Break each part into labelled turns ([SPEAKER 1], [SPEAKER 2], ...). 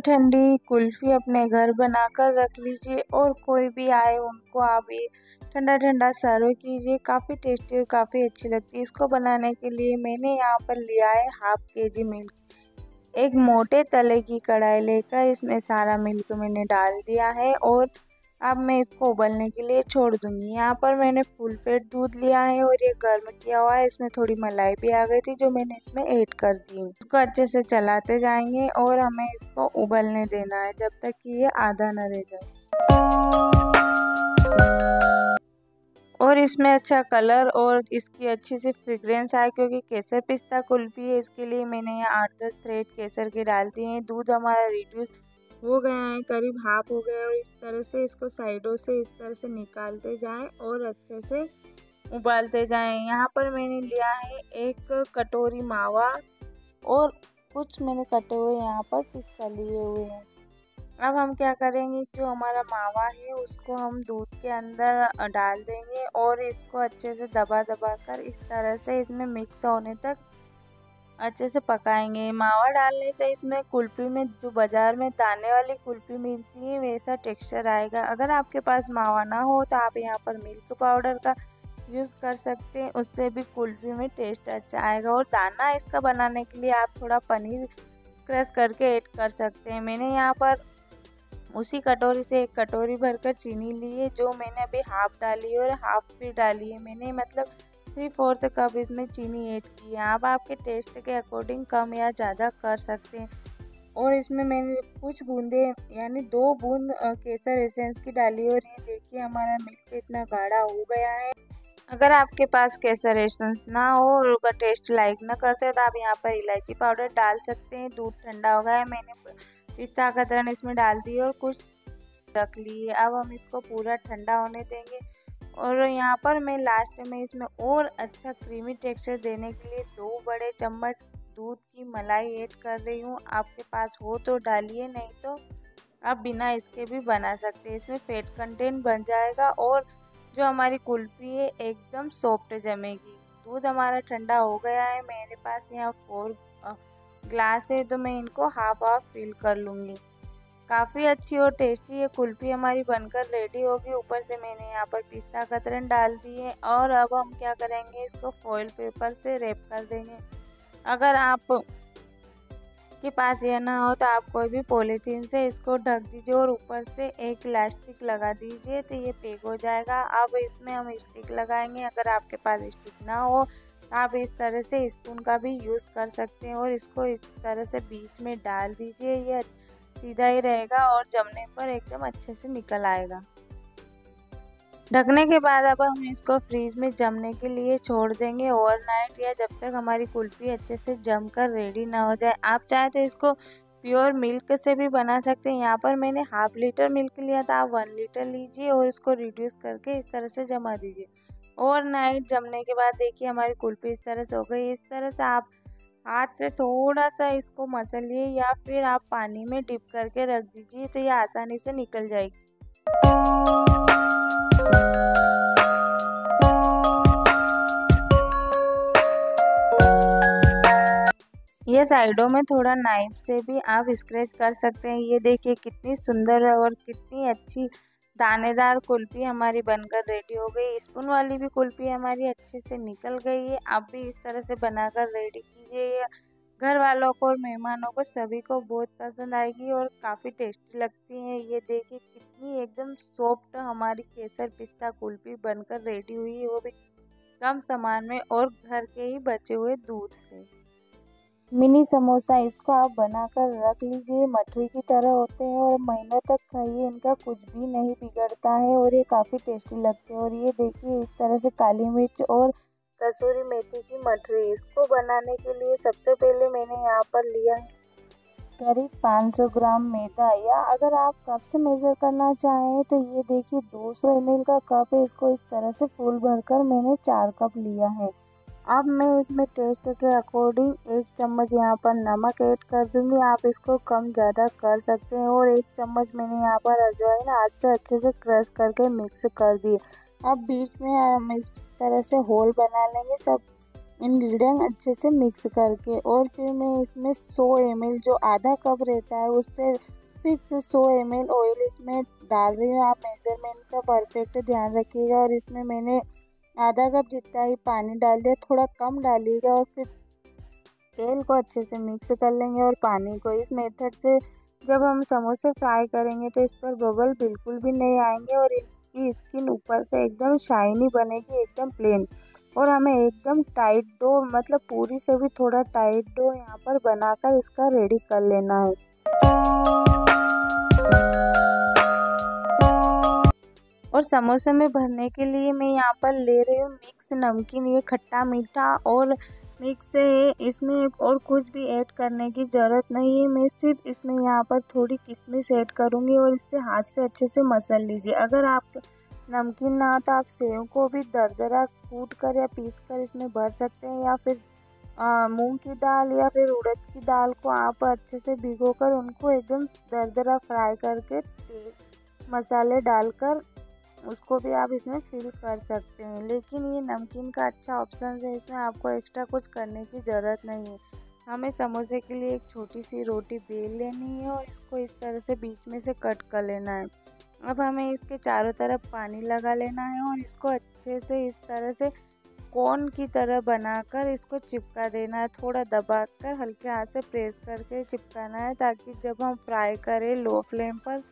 [SPEAKER 1] ठंडी कुल्फ़ी अपने घर बनाकर रख लीजिए और कोई भी आए उनको आप ये ठंडा ठंडा सर्व कीजिए। काफ़ी टेस्टी और काफ़ी अच्छी लगती है। इसको बनाने के लिए मैंने यहाँ पर लिया है हाफ़ के जी मिल्क। एक मोटे तले की कढ़ाई लेकर इसमें सारा मिल्क मैंने डाल दिया है और अब मैं इसको उबलने के लिए छोड़ दूँगी। यहाँ पर मैंने फुल फेट दूध लिया है और ये गर्म किया हुआ है। इसमें थोड़ी मलाई भी आ गई थी जो मैंने इसमें ऐड कर दी इसको अच्छे से चलाते जाएँगे और हमें इसको उबलने देना है जब तक कि ये आधा न रह जाए। और इसमें अच्छा कलर और इसकी अच्छी सी फ्रेग्रेंस आए क्योंकि केसर पिस्ता कुल्फी है। इसके लिए मैंने यहाँ आठ दस थ्रेड केसर के डाल दिए हैं। दूध हमारा रिड्यूस हो गया है, करीब हाफ़ हो गया और इस तरह से इसको साइडों से इस तरह से निकालते जाएँ और अच्छे से उबालते जाएँ। यहाँ पर मैंने लिया है एक कटोरी मावा और कुछ मैंने कटे हुए यहाँ पर पिस्ता लिए हुए हैं। अब हम क्या करेंगे? जो हमारा मावा है, उसको हम दूध के अंदर डाल देंगे और इसको अच्छे से दबा दबा कर इस तरह से इसमें मिक्स होने तक अच्छे से पकाएँगे। मावा डालने से इसमें कुल्फ़ी में, जो बाज़ार में दाने वाली कुल्फ़ी मिलती है, वैसा टेक्सचर आएगा। अगर आपके पास मावा ना हो तो आप यहाँ पर मिल्क पाउडर का यूज़ कर सकते हैं। उससे भी कुल्फ़ी में टेस्ट अच्छा आएगा। और दाना इसका बनाने के लिए आप थोड़ा पनीर क्रश करके ऐड कर सकते हैं। मैंने यहाँ पर उसी कटोरी से एक कटोरी भरकर चीनी ली है, जो मैंने अभी हाफ़ डाली है और हाफ़ भी डाली है। मैंने मतलब थ्री फोर्थ कप इसमें चीनी ऐड की है। आप आपके टेस्ट के अकॉर्डिंग कम या ज़्यादा कर सकते हैं। और इसमें मैंने कुछ बूंदे, यानी दो बूंद केसर एसेंस की डाली और ये देखिए हमारा मिल्क इतना गाढ़ा हो गया है। अगर आपके पास केसर एसेंस ना हो और उसका टेस्ट लाइक ना करते हो तो आप यहाँ पर इलायची पाउडर डाल सकते हैं। दूध ठंडा हो गया है, मैंने पिस्ता कतरन इसमें डाल दी और कुछ रख ली अब हम इसको पूरा ठंडा होने देंगे। और यहाँ पर मैं लास्ट में इसमें और अच्छा क्रीमी टेक्सचर देने के लिए दो बड़े चम्मच दूध की मलाई ऐड कर रही हूँ। आपके पास हो तो डालिए, नहीं तो आप बिना इसके भी बना सकते हैं। इसमें फेट कंटेंट बन जाएगा और जो हमारी कुल्फ़ी है, एकदम सॉफ्ट जमेगी। दूध हमारा ठंडा हो गया है। मेरे पास यहाँ फोर ग्लास है तो मैं इनको हाफ़ हाफ़ फिल कर लूँगी। काफ़ी अच्छी और टेस्टी ये कुल्फ़ी हमारी बनकर रेडी होगी। ऊपर से मैंने यहाँ पर पिस्ता कतरन डाल दी है और अब हम क्या करेंगे, इसको फॉइल पेपर से रेप कर देंगे। अगर आप के पास ये ना हो तो आप कोई भी पॉलीथीन से इसको ढक दीजिए और ऊपर से एक इलास्टिक लगा दीजिए तो ये पेक हो जाएगा। अब इसमें हम स्टिक लगाएँगे। अगर आपके पास स्टिक ना हो तो आप इस तरह से स्पून का भी यूज़ कर सकते हैं और इसको इस तरह से बीच में डाल दीजिए। ये सीधा ही रहेगा और जमने पर एकदम अच्छे से निकल आएगा। ढकने के बाद अब हम इसको फ्रीज में जमने के लिए छोड़ देंगे ओवरनाइट या जब तक हमारी कुल्फ़ी अच्छे से जम कर रेडी ना हो जाए। आप चाहे तो इसको प्योर मिल्क से भी बना सकते हैं। यहाँ पर मैंने हाफ़ लीटर मिल्क लिया था, आप वन लीटर लीजिए और इसको रिड्यूस करके इस तरह से जमा दीजिए। ओवरनाइट जमने के बाद देखिए हमारी कुल्फ़ी इस तरह से हो गई। इस तरह से आप हाथ से थोड़ा सा इसको मसलिए या फिर आप पानी में डिप करके रख दीजिए तो ये आसानी से निकल जाएगी। ये साइडों में थोड़ा नाइफ से भी आप स्क्रैच कर सकते हैं। ये देखिए कितनी सुंदर और कितनी अच्छी दानेदार कुल्फ़ी हमारी बनकर रेडी हो गई। स्पून वाली भी कुल्फ़ी हमारी अच्छे से निकल गई है। आप भी इस तरह से बनाकर रेडी कीजिए। घर वालों को और मेहमानों को सभी को बहुत पसंद आएगी और काफ़ी टेस्टी लगती हैं। ये देखिए कितनी एकदम सॉफ्ट हमारी केसर पिस्ता कुल्फ़ी बनकर रेडी हुई है। वो भी कम सामान में और घर के ही बचे हुए दूध से। मिनी समोसा इसको आप बनाकर रख लीजिए। मठरी की तरह होते हैं और महीनों तक खाइए। इनका कुछ भी नहीं बिगड़ता है और ये काफ़ी टेस्टी लगते हैं। और ये देखिए, इस तरह से काली मिर्च और कसूरी मेथी की मठरी। इसको बनाने के लिए सबसे पहले मैंने यहाँ पर लिया करीब 500 ग्राम मैदा। या अगर आप कप से मेज़र करना चाहें तो ये देखिए 200 सौ का कप है। इसको इस तरह से फूल भरकर मैंने चार कप लिया है। अब मैं इसमें टेस्ट के अकॉर्डिंग एक चम्मच यहाँ पर नमक ऐड कर दूँगी। आप इसको कम ज़्यादा कर सकते हैं और एक चम्मच मैंने यहाँ पर अजवाइन हाथ से अच्छे से क्रश करके मिक्स कर दिए अब बीच में हम इस तरह से होल बना लेंगे सब इंग्रेडिएंट अच्छे से मिक्स करके और फिर मैं इसमें 100 एम जो आधा कप रहता है उससे फिक्स 100 एम ऑयल इसमें डाल रही हूँ। आप मेज़रमेंट का परफेक्ट ध्यान रखिएगा और इसमें मैंने आधा कप जितना ही पानी डाल दिया, थोड़ा कम डालिएगा और फिर तेल को अच्छे से मिक्स कर लेंगे और पानी को इस मेथड से जब हम समोसे फ्राई करेंगे तो इस पर बबल बिल्कुल भी नहीं आएँगे और इसकी स्किन ऊपर से एकदम शाइनी बनेगी, एकदम प्लेन और हमें एकदम टाइट डो मतलब पूरी से भी थोड़ा टाइट डो यहाँ पर बनाकर इसका रेडी कर लेना है। और समोसे में भरने के लिए मैं यहाँ पर ले रही हूँ मिक्स नमकीन, ये खट्टा मीठा और मिक्स है। इसमें और कुछ भी ऐड करने की ज़रूरत नहीं है। मैं सिर्फ़ इसमें यहाँ पर थोड़ी किशमिश ऐड करूँगी और इससे हाथ से अच्छे से मसल लीजिए। अगर आप नमकीन ना तो आप सेव को भी दरदरा कूट कर या पीस कर इसमें भर सकते हैं या फिर मूंग की दाल या फिर उड़द की दाल को आप अच्छे से भिगो कर उनको एकदम दरदरा फ्राई करके मसाले डालकर उसको भी आप इसमें फिल कर सकते हैं। लेकिन ये नमकीन का अच्छा ऑप्शन है, इसमें आपको एक्स्ट्रा कुछ करने की ज़रूरत नहीं है। हमें समोसे के लिए एक छोटी सी रोटी बेल लेनी है और इसको इस तरह से बीच में से कट कर लेना है। अब हमें इसके चारों तरफ़ पानी लगा लेना है और इसको अच्छे से इस तरह से कोन की तरह बनाकर इसको चिपका देना है। थोड़ा दबा कर हल्के हाथ से प्रेस करके चिपकाना है ताकि जब हम फ्राई करें लो फ्लेम पर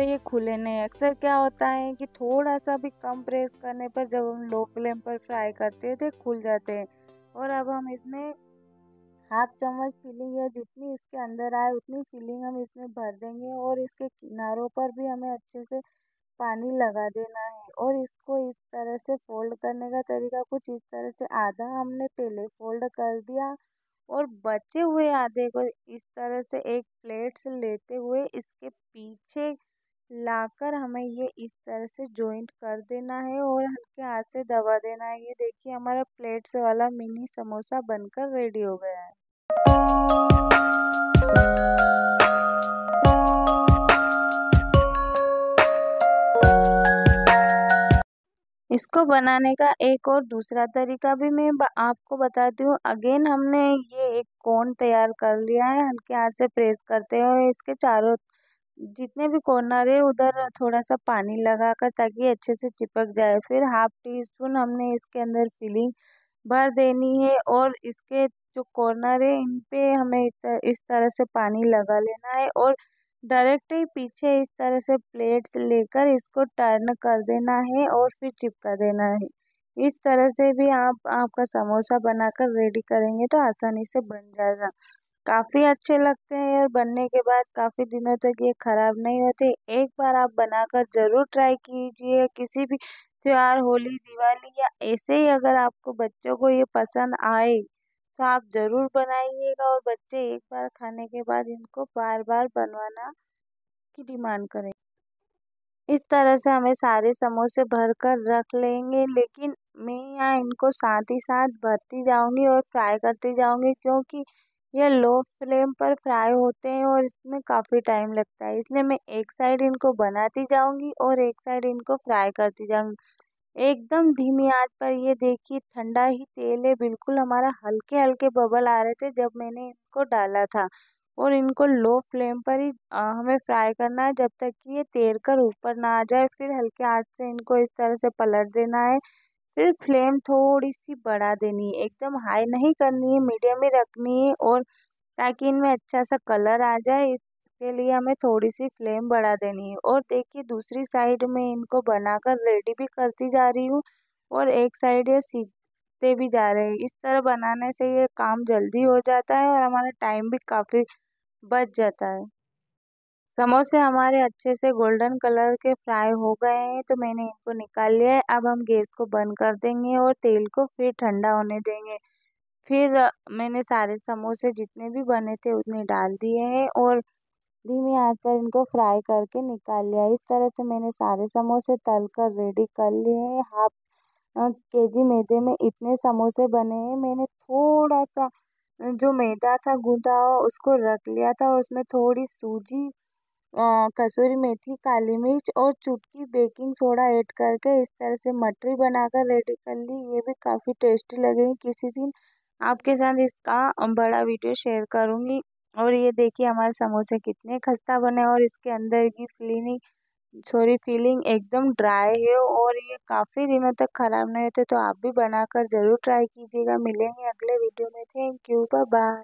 [SPEAKER 1] तो ये खुले नहीं अक्सर क्या होता है कि थोड़ा सा भी कम प्रेस करने पर जब हम लो फ्लेम पर फ्राई करते हैं तो खुल जाते हैं। और अब हम इसमें हाफ़ चम्मच फिलिंग या जितनी इसके अंदर आए उतनी फिलिंग हम इसमें भर देंगे और इसके किनारों पर भी हमें अच्छे से पानी लगा देना है। और इसको इस तरह से फोल्ड करने का तरीका कुछ इस तरह से आधा हमने पहले फोल्ड कर दिया और बचे हुए आधे को इस तरह से एक प्लेट से लेते हुए इसके पीछे लाकर हमें ये इस तरह से जॉइंट कर देना है और हल्के हाथ से दबा देना है। ये देखिए, हमारा प्लेट्स वाला मिनी समोसा बनकर रेडी हो गया है। इसको बनाने का एक और दूसरा तरीका भी मैं आपको बताती हूँ। अगेन, हमने ये एक कोन तैयार कर लिया है। हल्के हाथ से प्रेस करते हैं इसके चारों जितने भी कॉर्नर है, उधर थोड़ा सा पानी लगाकर ताकि अच्छे से चिपक जाए। फिर हाफ़ टी स्पून हमने इसके अंदर फिलिंग भर देनी है और इसके जो कॉर्नर है, इन पे हमें इस तरह से पानी लगा लेना है और डायरेक्ट ही पीछे इस तरह से प्लेट्स लेकर इसको टर्न कर देना है और फिर चिपका देना है। इस तरह से भी आप, आपका समोसा बनाकर रेडी करेंगे तो आसानी से बन जाएगा। काफ़ी अच्छे लगते हैं और बनने के बाद काफ़ी दिनों तक ये ख़राब नहीं होते। एक बार आप बनाकर ज़रूर ट्राई कीजिए, किसी भी त्यौहार, होली, दिवाली या ऐसे ही अगर आपको बच्चों को ये पसंद आए तो आप ज़रूर बनाइएगा और बच्चे एक बार खाने के बाद इनको बार बार बनवाना की डिमांड करें। इस तरह से हमें सारे समोसे भर कर रख लेंगे, लेकिन मैं यहाँ इनको साथ ही साथ भरती जाऊँगी और फ्राई करती जाऊँगी, क्योंकि ये लो फ्लेम पर फ्राई होते हैं और इसमें काफ़ी टाइम लगता है। इसलिए मैं एक साइड इनको बनाती जाऊँगी और एक साइड इनको फ्राई करती जाऊँगी। एकदम धीमी आँच पर ये देखिए, ठंडा ही तेल है, बिल्कुल हमारा हल्के हल्के बबल आ रहे थे जब मैंने इनको डाला था। और इनको लो फ्लेम पर ही हमें फ्राई करना है जब तक कि ये तैर कर ऊपर ना आ जाए। फिर हल्के हाथ से इनको इस तरह से पलट देना है। फिर फ्लेम थोड़ी सी बढ़ा देनी है एकदम हाई नहीं करनी है मीडियम ही रखनी है और ताकि इनमें अच्छा सा कलर आ जाए, इसके लिए हमें थोड़ी सी फ्लेम बढ़ा देनी। है और देखिए, दूसरी साइड में इनको बनाकर रेडी भी करती जा रही हूँ और एक साइड ये सीखते भी जा रहे हैं। इस तरह बनाने से ये काम जल्दी हो जाता है और हमारा टाइम भी काफ़ी बच जाता है। समोसे हमारे अच्छे से गोल्डन कलर के फ्राई हो गए हैं तो मैंने इनको निकाल लिया है। अब हम गैस को बंद कर देंगे और तेल को फिर ठंडा होने देंगे। फिर मैंने सारे समोसे जितने भी बने थे उतने डाल दिए हैं और धीमी आँच पर इनको फ्राई करके निकाल लिया इस तरह से मैंने सारे समोसे तल कर रेडी कर लिए हैं। हाफ़ के जी मैदे में इतने समोसे बने हैं। मैंने थोड़ा सा, जो मैदा था गूँधा हुआ उसको रख लिया था और उसमें थोड़ी सूजी कसूरी मेथी, काली मिर्च और चुटकी बेकिंग सोडा ऐड करके इस तरह से मटरी बनाकर रेडी कर ली। ये भी काफ़ी टेस्टी लगेगी किसी दिन आपके साथ इसका बड़ा वीडियो शेयर करूँगी। और ये देखिए हमारे समोसे कितने खस्ता बने और इसके अंदर की फीलिंग सॉरी फीलिंग एकदम ड्राई है और ये काफ़ी दिनों तक ख़राब नहीं होते। तो आप भी बनाकर ज़रूर ट्राई कीजिएगा। मिलेंगे अगले वीडियो में। Thank you bye